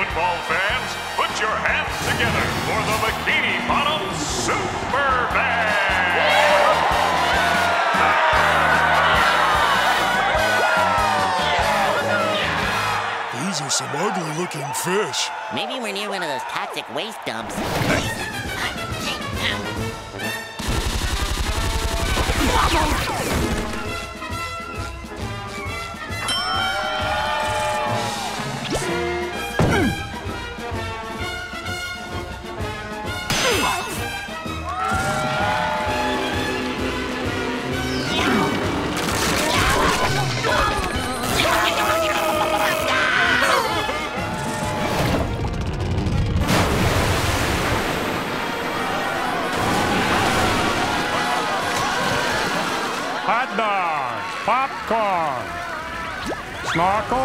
football fans, put your hands together for the Bikini Bottom Super Band! These are some ugly looking fish. Maybe we're near one of those toxic waste dumps. Um. Snorkel.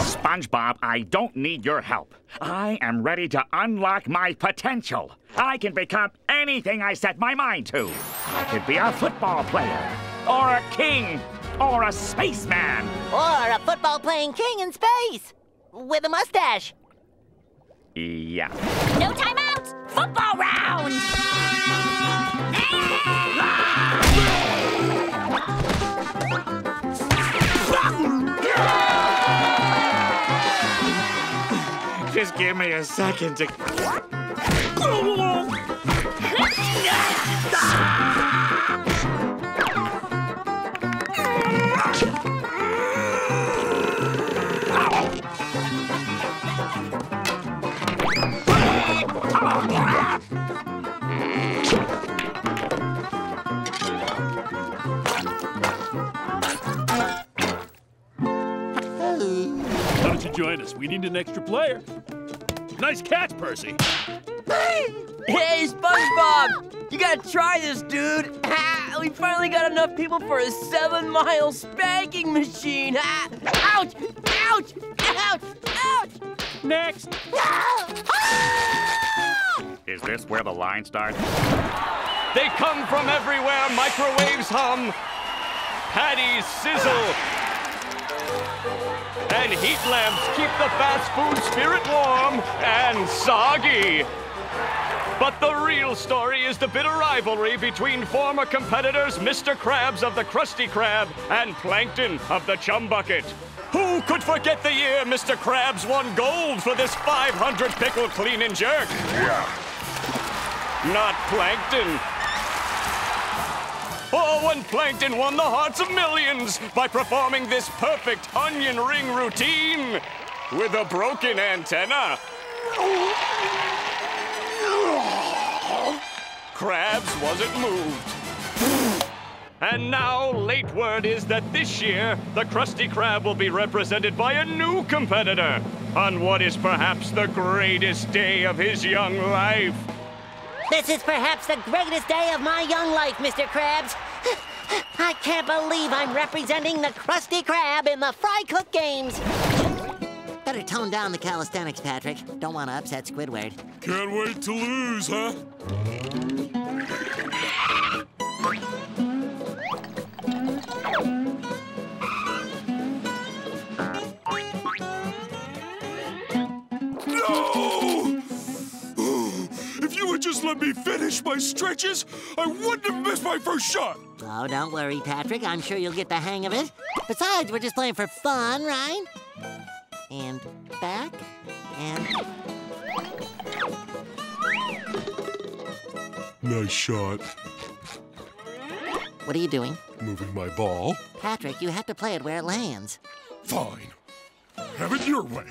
SpongeBob, I don't need your help. I am ready to unlock my potential. I can become anything I set my mind to. I could be a football player, or a king, or a spaceman. Or a football playing king in space with a mustache. Yeah. No timeouts! Football round! Just give me a second to. Join us? We need an extra player. Nice catch, Percy. Hey, SpongeBob! You gotta try this, dude! Ah, we finally got enough people for a seven-mile spanking machine! Ah, ouch! Ouch! Ouch! Ouch! Next. Is this where the line starts? They come from everywhere. Microwaves hum. Patties sizzle. And heat lamps keep the fast food spirit warm and soggy. But the real story is the bitter rivalry between former competitors Mr. Krabs of the Krusty Krab and Plankton of the Chum Bucket. Who could forget the year Mr. Krabs won gold for this 500 pickle clean and jerk? Not Plankton. Oh, when Plankton won the hearts of millions by performing this perfect onion ring routine with a broken antenna. Krabs wasn't moved. And now, late word is that this year, the Krusty Krab will be represented by a new competitor on what is perhaps the greatest day of his young life. This is perhaps the greatest day of my young life, Mr. Krabs. I can't believe I'm representing the Krusty Krab in the Fry Cook Games. Better tone down the calisthenics, Patrick. Don't want to upset Squidward. Can't wait to lose, huh? Let me finish my stretches, I wouldn't have missed my first shot. Oh, don't worry, Patrick. I'm sure you'll get the hang of it. Besides, we're just playing for fun, right? And back, and Nice shot. what are you doing? Moving my ball. Patrick, you have to play it where it lands. Fine. Have it your way.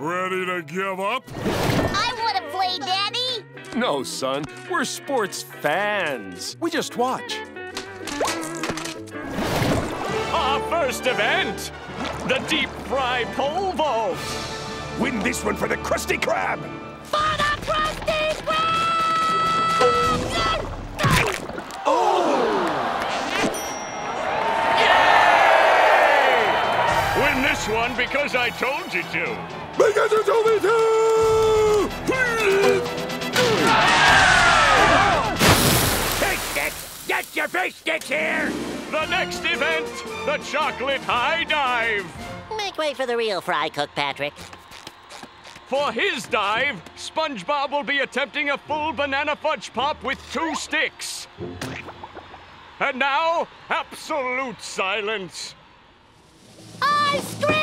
Ready to give up? I want to play, Daddy! No, son. We're sports fans. We just watch. Our first event, the deep fry pole vault. Win this one for the Krusty Krab! One because I told you to. Because you told me to! Take that, Get your fish sticks here! The next event, the chocolate high dive. Make way for the real fry cook, Patrick. For his dive, SpongeBob will be attempting a full banana fudge pop with two sticks. And now, absolute silence. Ice cream!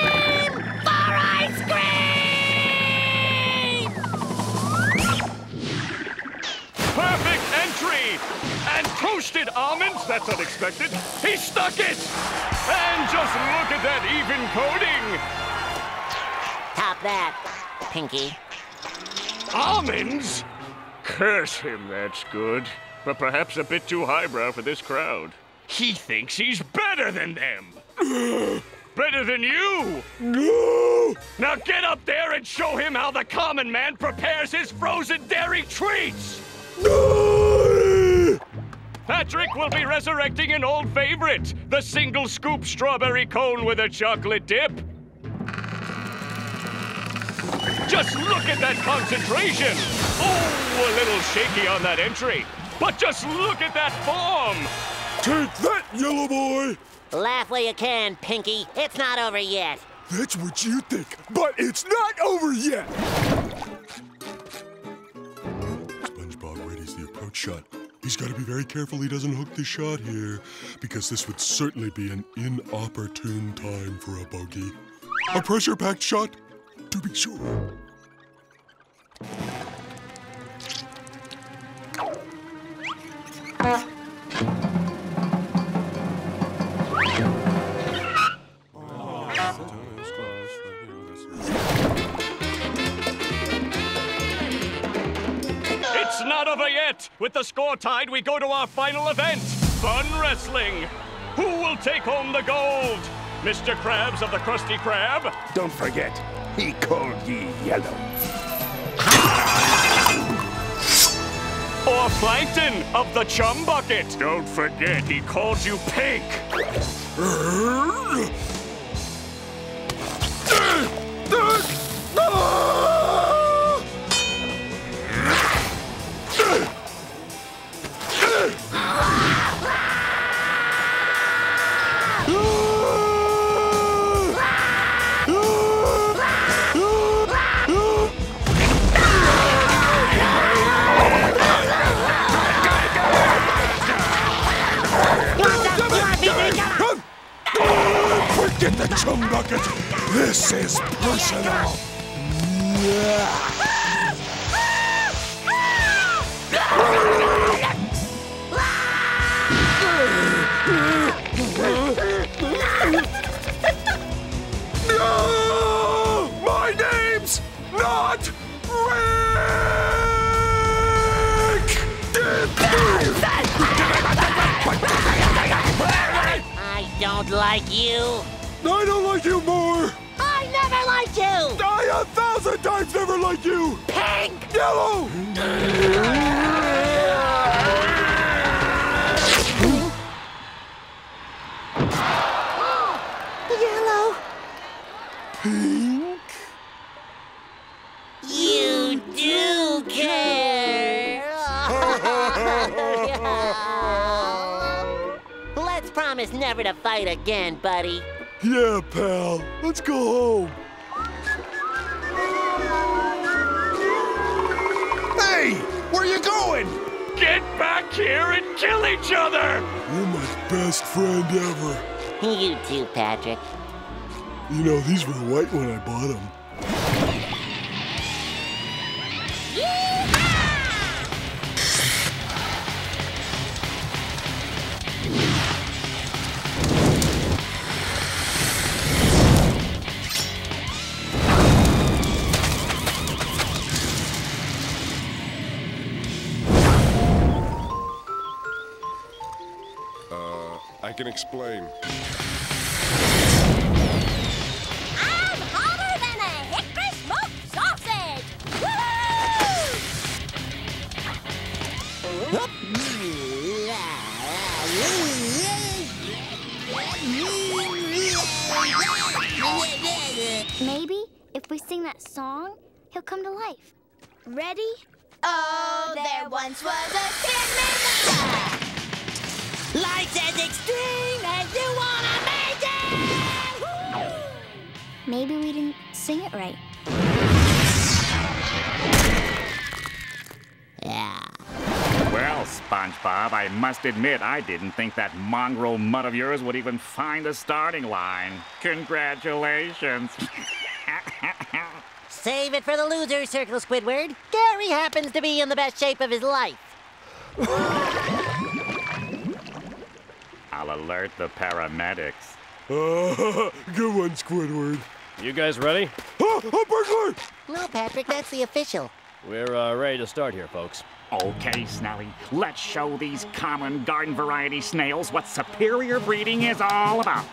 And toasted almonds, that's unexpected. He stuck it! And just look at that even coating! Top that, Pinky. Almonds? Curse him, that's good. But perhaps a bit too highbrow for this crowd. He thinks he's better than them. better than you! No! Now get up there and show him how the common man prepares his frozen dairy treats! No! Patrick will be resurrecting an old favorite, the single scoop strawberry cone with a chocolate dip. Just look at that concentration! Oh, a little shaky on that entry. But just look at that form! Take that, yellow boy! Laugh while you can, Pinky. It's not over yet. That's what you think, but it's not over yet! SpongeBob readies the approach shot. He's got to be very careful he doesn't hook the shot here, because this would certainly be an inopportune time for a bogey. A pressure-packed shot, to be sure. With the score tied, we go to our final event Bun Wrestling. Who will take home the gold? Mr. Krabs of the Krusty Krab? Don't forget, he called ye yellow. Or Plankton of the Chum Bucket? Don't forget, he called you pink. This is personal! No! My name's not Rick. I don't like you. I don't like you more! I never liked you. I a thousand times never liked you! Pink. Yellow! Yellow. Pink? You do care. Let's promise never to fight again, buddy. Yeah, pal. Let's go home. Hey, where you going? Get back here and kill each other! You're my best friend ever. You too, Patrick. You know, these were white when I bought them. Can explain. I'm hotter than a hickory smoked sausage! Maybe if we sing that song, he'll come to life. Ready? Oh, there once was a tin man. Life's Maybe we didn't sing it right. Yeah. Well, SpongeBob, I must admit I didn't think that mongrel mutt of yours would even find the starting line. Congratulations. Save it for the loser, Circle Squidward. Gary happens to be in the best shape of his life. I'll alert the paramedics. Uh, good one, Squidward. You guys ready? Oh, a burglar! No, Patrick, that's the official. We're uh, ready to start here, folks. Okay, Snelly, let's show these common garden variety snails what superior breeding is all about.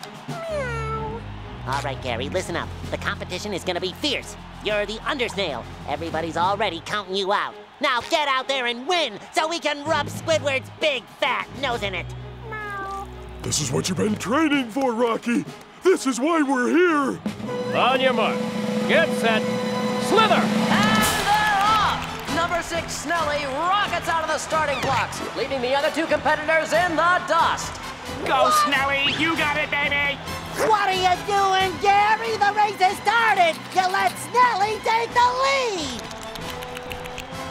All right, Gary, listen up. The competition is gonna be fierce. You're the undersnail. Everybody's already counting you out. Now get out there and win so we can rub Squidward's big fat nose in it. This is what you've been training for, Rocky. This is why we're here. On your mark. Get set. Slither! And they're off! Number six, Snelly, rockets out of the starting blocks, leaving the other two competitors in the dust. Go, Snelly! You got it, baby! What are you doing, Gary? The race has started. You let Snelly take the lead.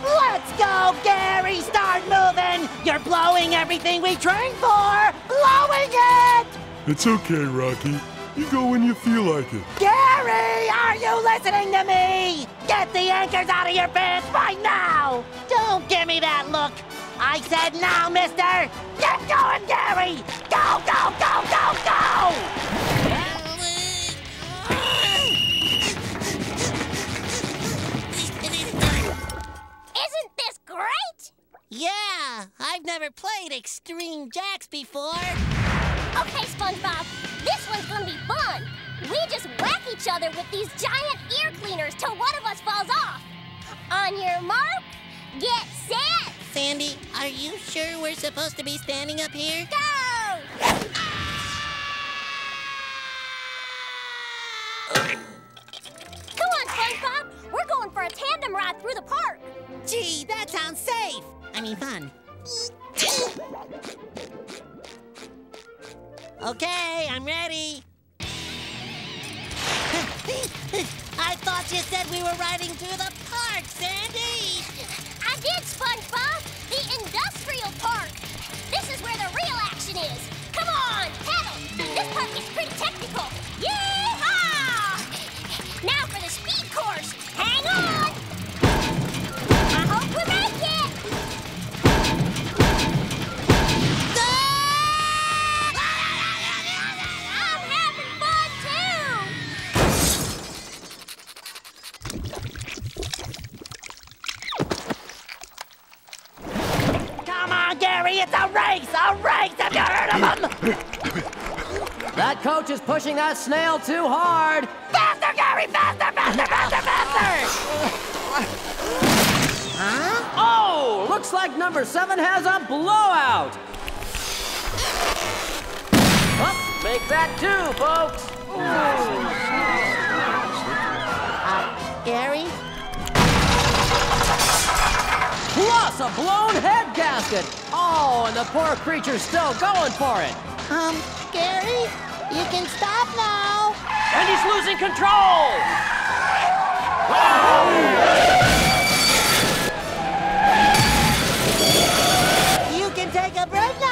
Let's go, Gary. Start moving. You're blowing everything we trained for. Blowing it. It's okay, Rocky. You go when you feel like it. Gary, are you listening to me? Get the anchors out of your pants right now. Don't give me that look. I said now, mister. Get going, Gary. Go, go, go, go, go. Isn't this great? Yeah, I've never played Extreme Jacks before. Okay, SpongeBob, this one's gonna be fun. We just whack each other with these giant ear cleaners till one of us falls off. On your mark, get set, Sandy, are you sure we're supposed to be standing up here? go! Come on, SpongeBob. We're going for a tandem ride through the park. Gee, that sounds safe. I mean, fun. Okay, I'm ready. I thought you said we were riding through the park, Sandy. I did, SpongeBob. The industrial park. This is where the real action is. Come on, pedal. This park is pretty technical. Pushing that snail too hard. Faster, Gary, faster, faster, faster, faster. Huh? Oh, looks like number seven has a blowout. Oh, make that two, folks. Uh, Gary? Plus a blown head gasket. Oh, and the poor creature's still going for it. Um, Gary, you can stop now. And he's losing control. You can take a break now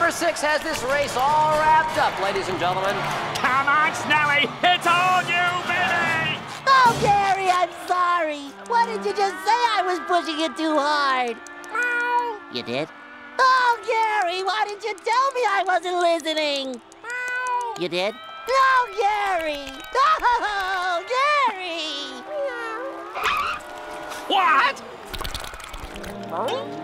number six has this race all wrapped up, ladies and gentlemen. Come on, Snelly! It's all you, baby! Oh, Gary, I'm sorry. Why did you just say I was pushing it too hard? You did? Oh, Gary, why did you tell me I wasn't listening? You did? No, Gary! No, Gary! What? Gary?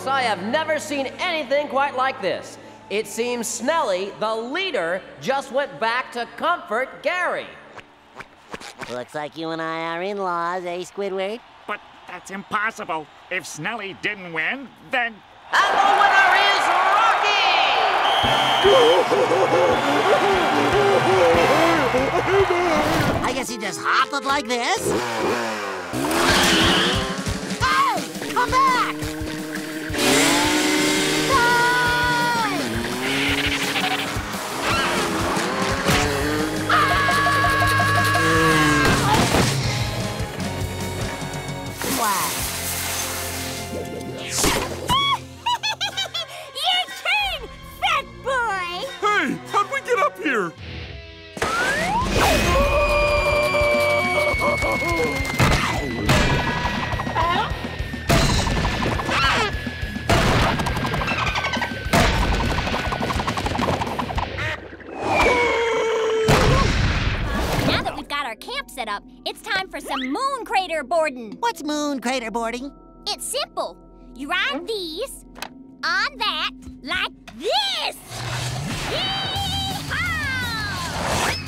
Folks, I have never seen anything quite like this. It seems Snelly, the leader, just went back to comfort Gary. Looks like you and I are in-laws, eh, Squidward? But that's impossible. If Snelly didn't win, then And the winner is Rocky! I guess he just hopped up like this. Hey! Come back! Crater boarding. What's moon crater boarding? It's simple. You ride hmm? these on that like this. Yee-haw!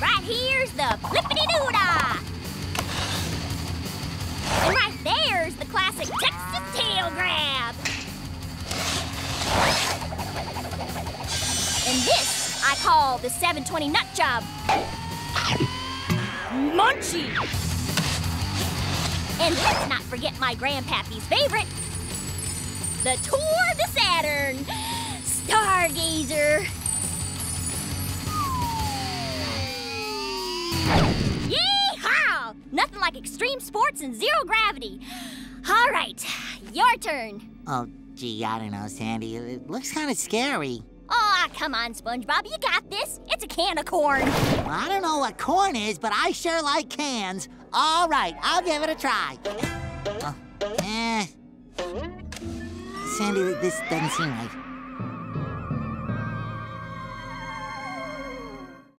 Right here's the flippity doodah. And right there's the classic Texas tail grab. And this I call the 720 nut job. Munchie! And let's not forget my grandpappy's favorite, the Tour de Saturn, Stargazer. Yeehaw! Nothing like extreme sports and zero gravity. All right, your turn. Oh, gee, I don't know, Sandy. It looks kind of scary. Oh, come on, SpongeBob, you got this. It's a can of corn. Well, I don't know what corn is, but I sure like cans. All right, I'll give it a try. Oh, eh. Sandy, this doesn't seem right.